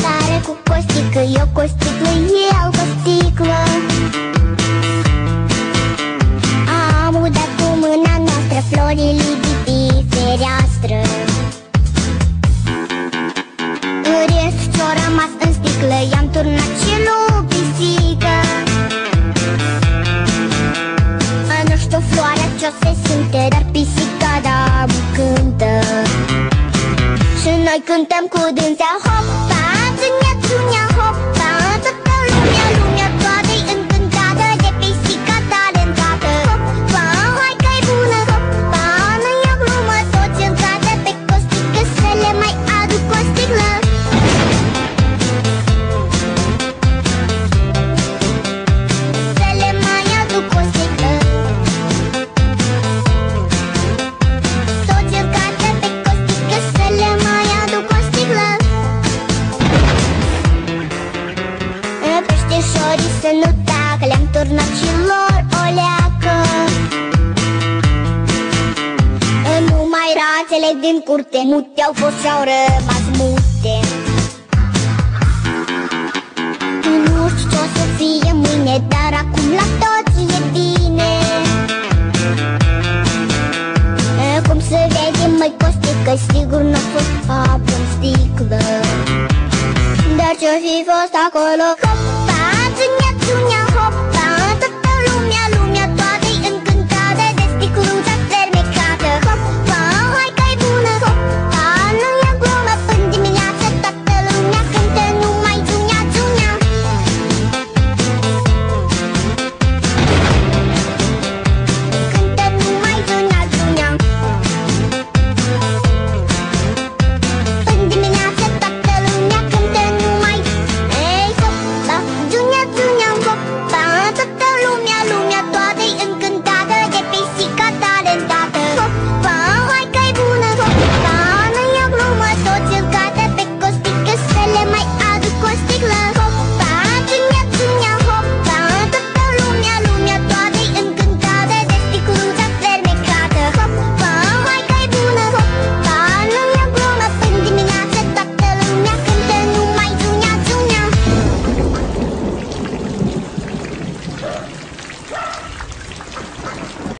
Sare cu Costică Eu costiclă, el costiclă Am udat cu mâna noastră Florile de pe fereastră În rest ce-o în sticlă I-am turnat și lui pisică. Nu știu floarea ce-o se simte Dar pisica da cântă. Și noi cântăm cu dânsea Hop, pa! 今年猪年。Peștișorii să nu tacă Le-am turnat și lor o leacă. Numai rațele din curte Mute au fost și-au rămas mute. Nu știu ce o să fie mâine Dar acum la toți e bine. Cum să vede mai costică Sigur n-a fost apă în sticlă. Dar ce-o fi fost acolo? Hop,